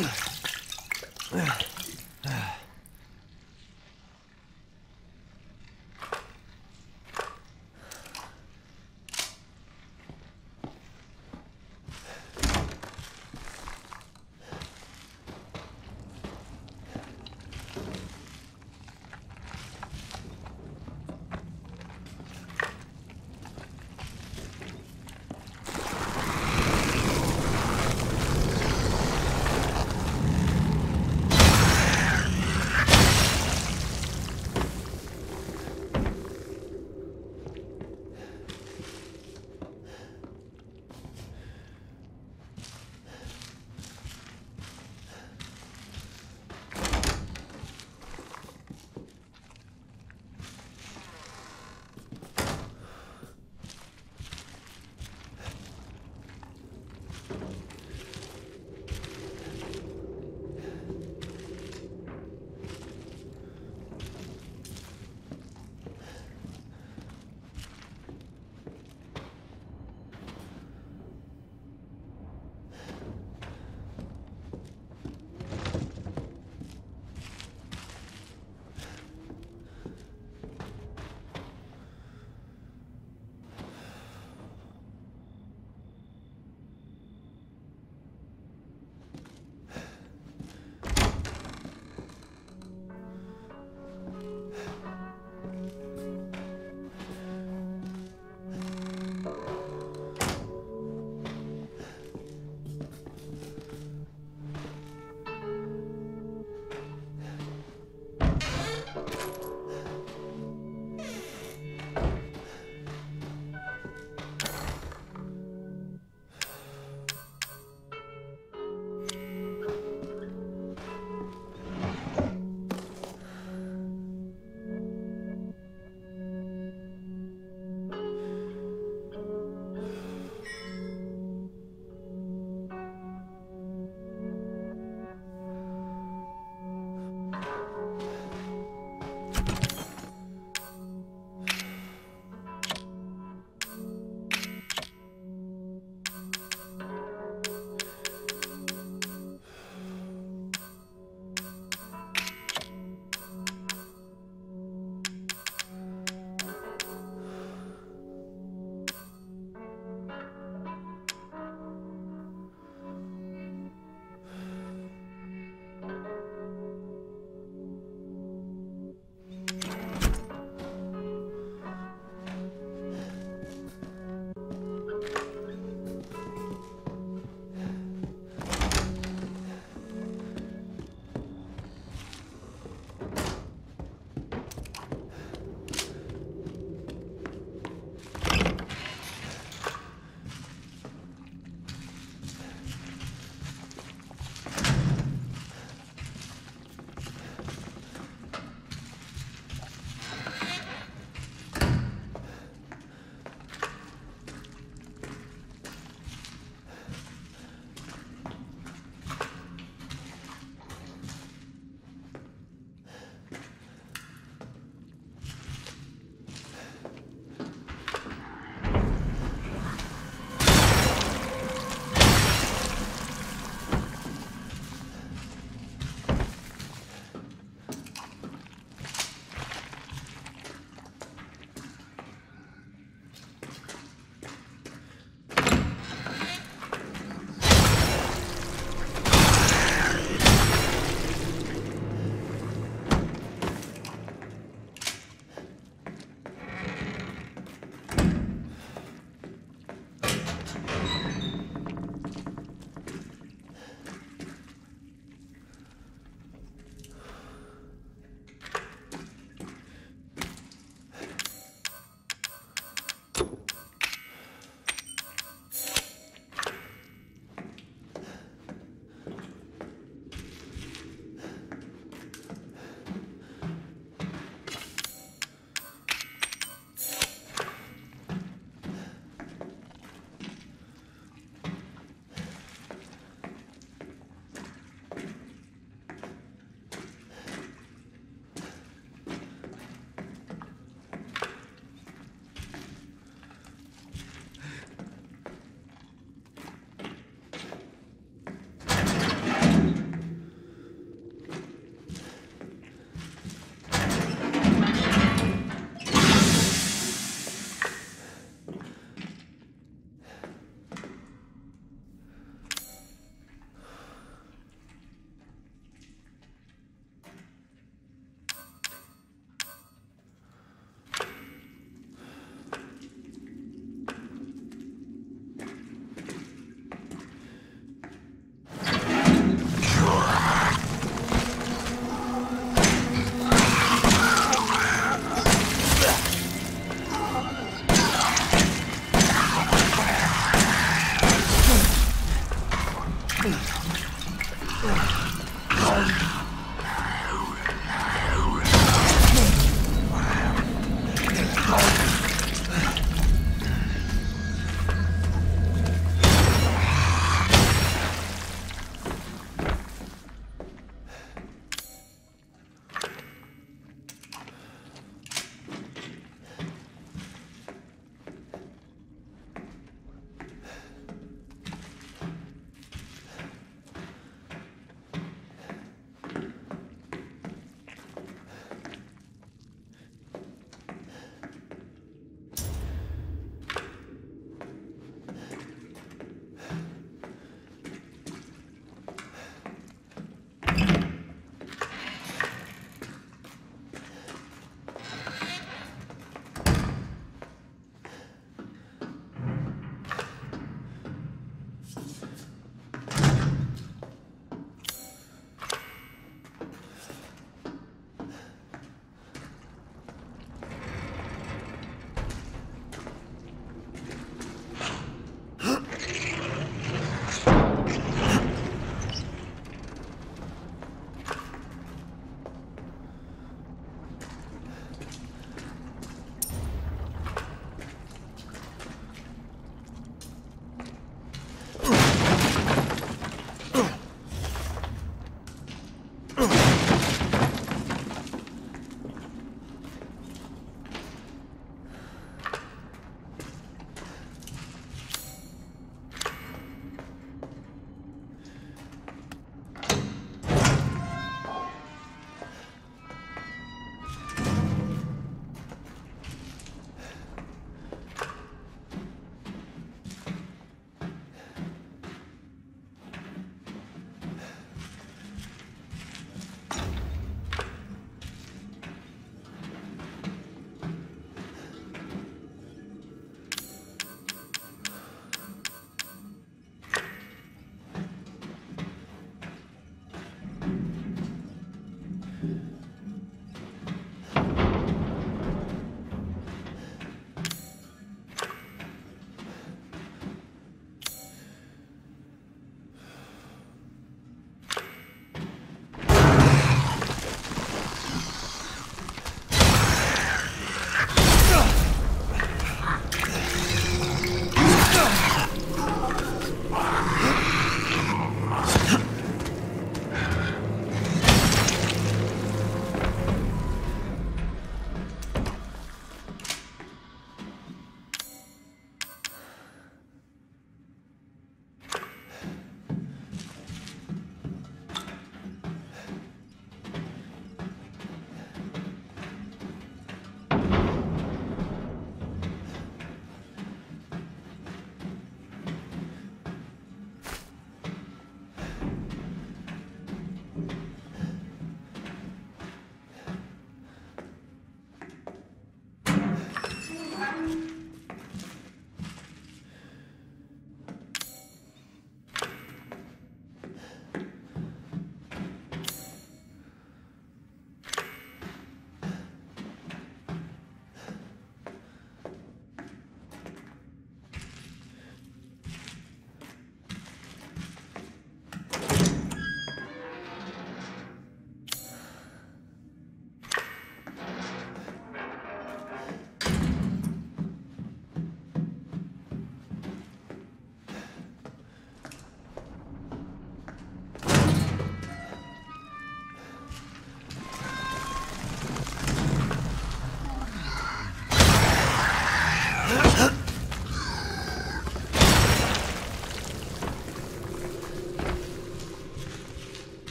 うん。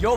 Your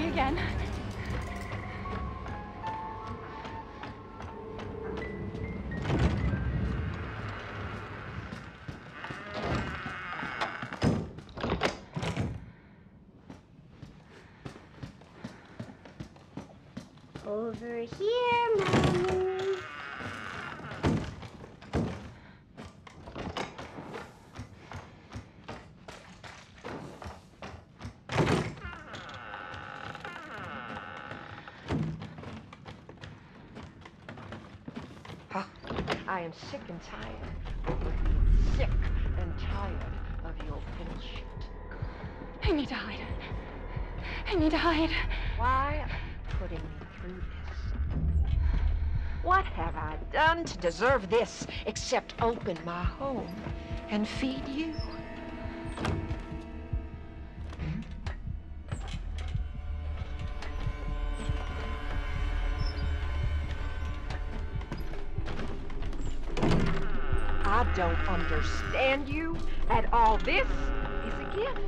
Me again. Am sick and tired. Sick and tired of your bullshit. I need to hide. I need to hide. Why are you putting me through this? What have I done to deserve this except open my home and feed you? I don't understand you at all. This is a gift.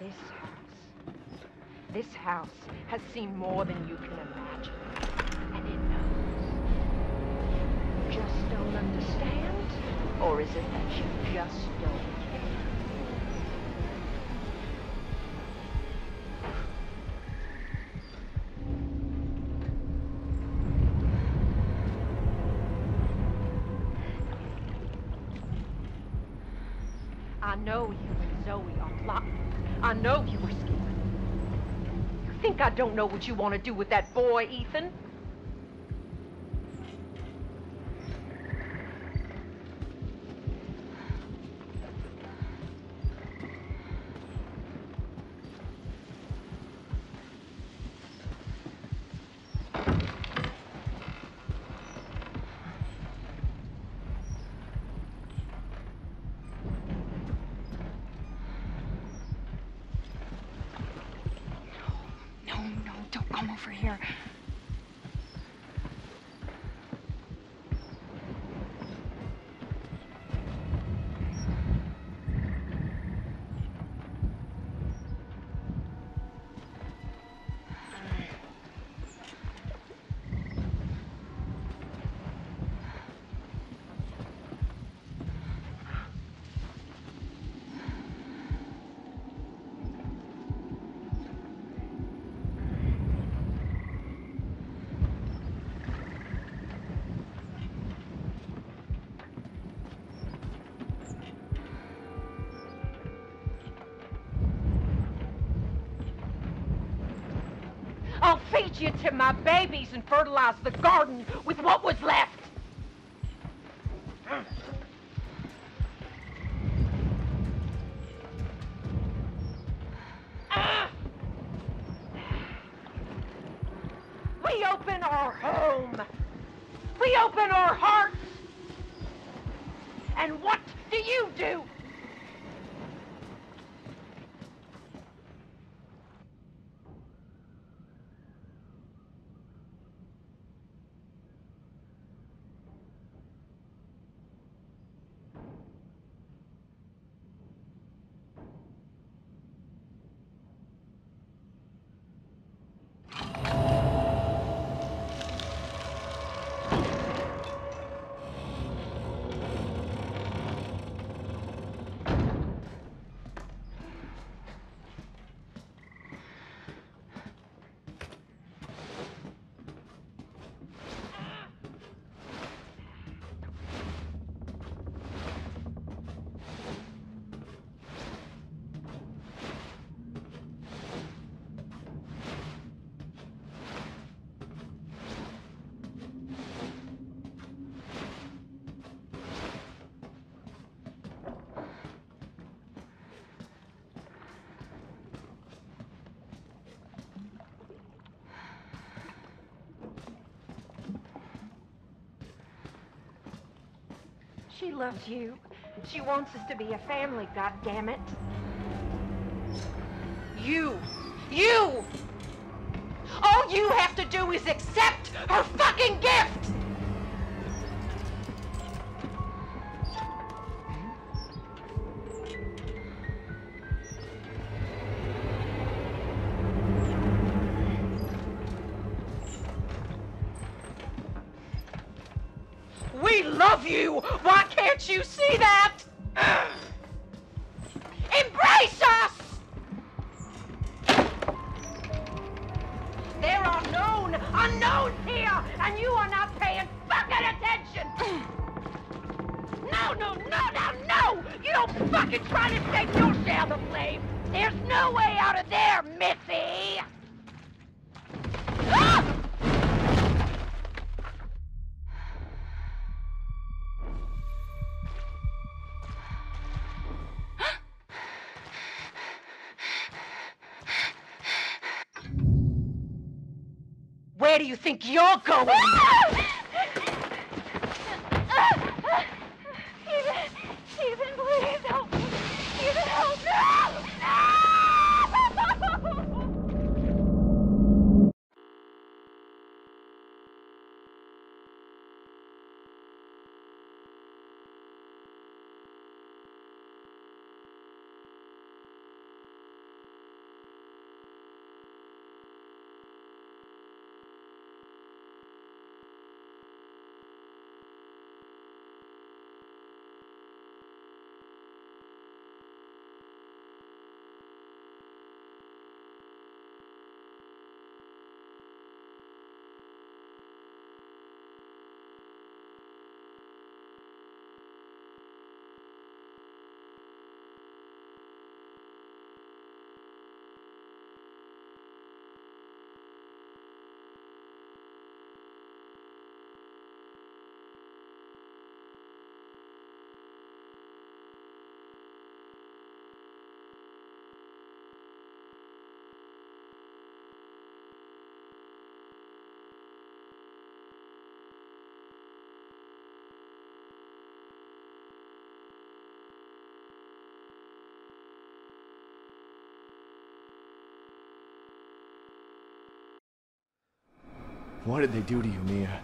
This house, This house has seen more than you can imagine. Know you and Zoe are plotting. I know you were scared. You think I don't know what you want to do with that boy, Ethan? Come over here. I'll feed you to my babies and fertilize the garden She loves you. She wants us to be a family, goddammit. You! You! All you have to do is accept her fucking gift! You think you're going? Ethan, Ethan, please help me. Ethan, help me. No! What did they do to you, Mia?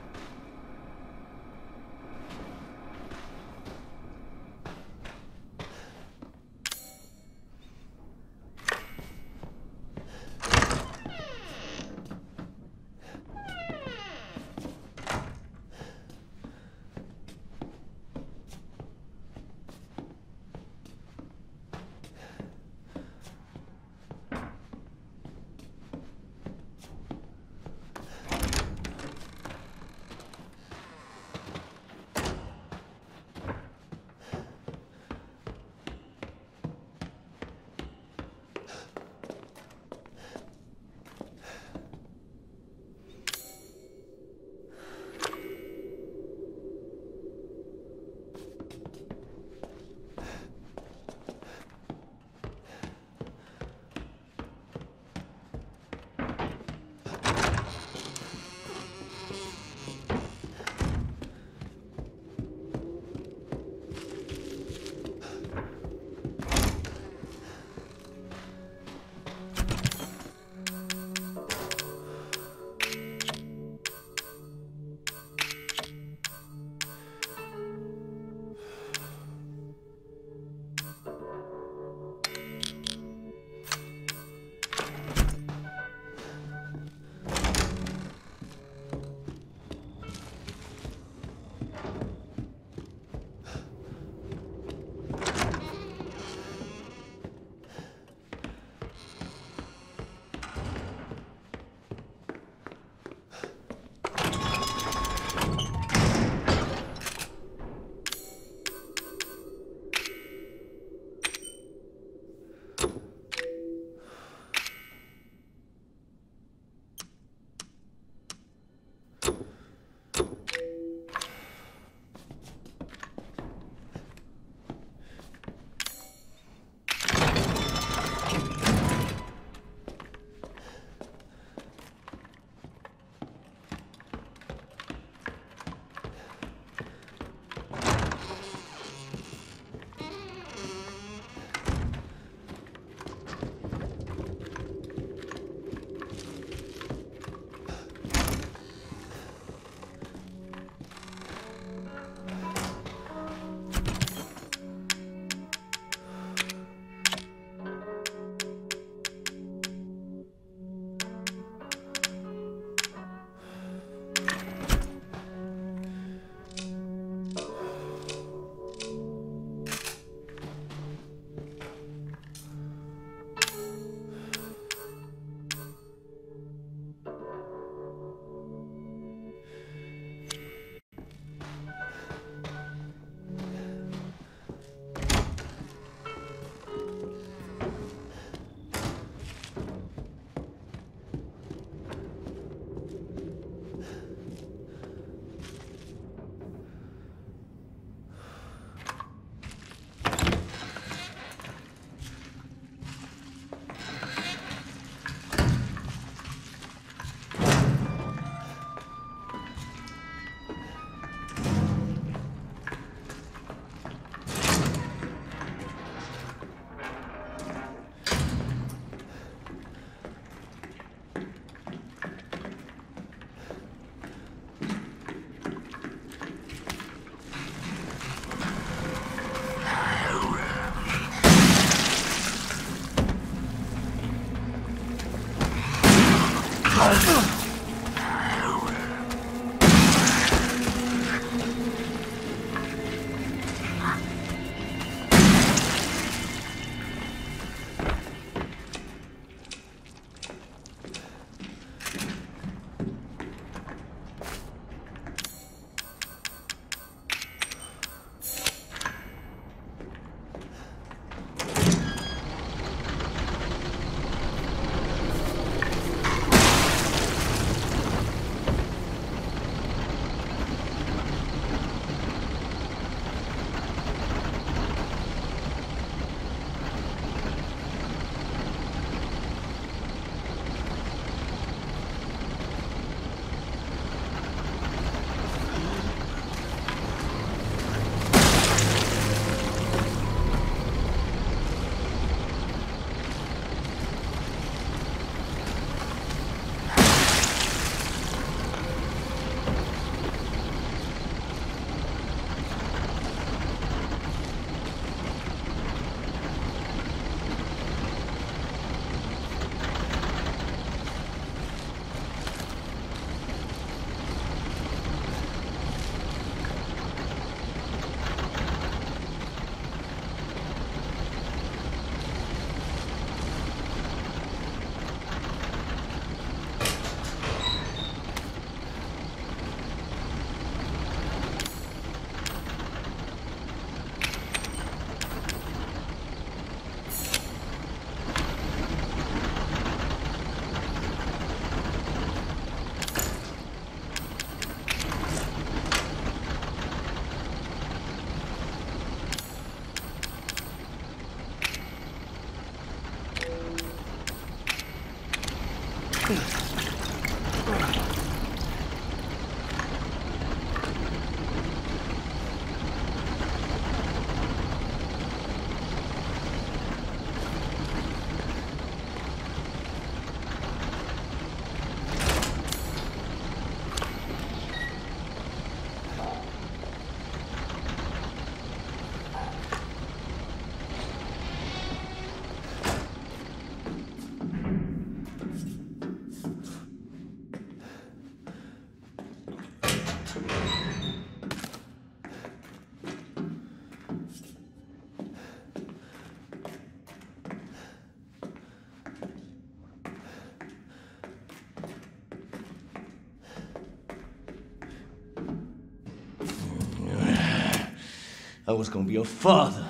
I was gonna be a father.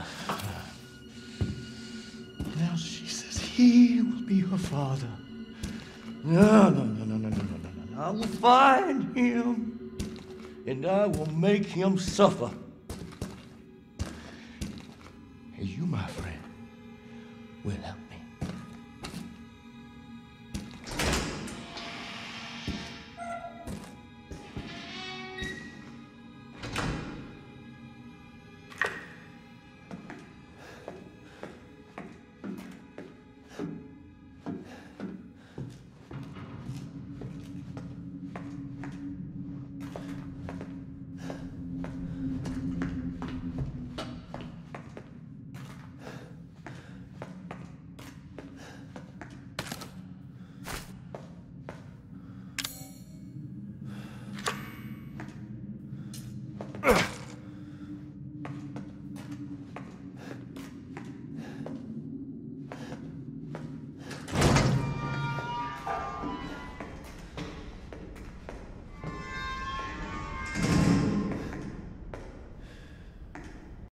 Now she says he will be her father. No, no, no, no, no, no, no, no, no. I will find him and I will make him suffer. And you, my friend, will help.